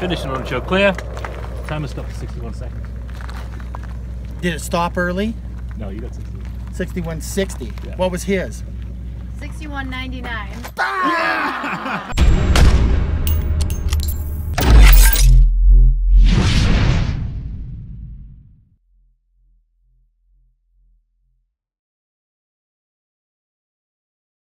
Finishing on show clear. Timer stopped for 61 seconds. Did it stop early? No, you got 60. 6160. Yeah. What was his? 61.99. Ah!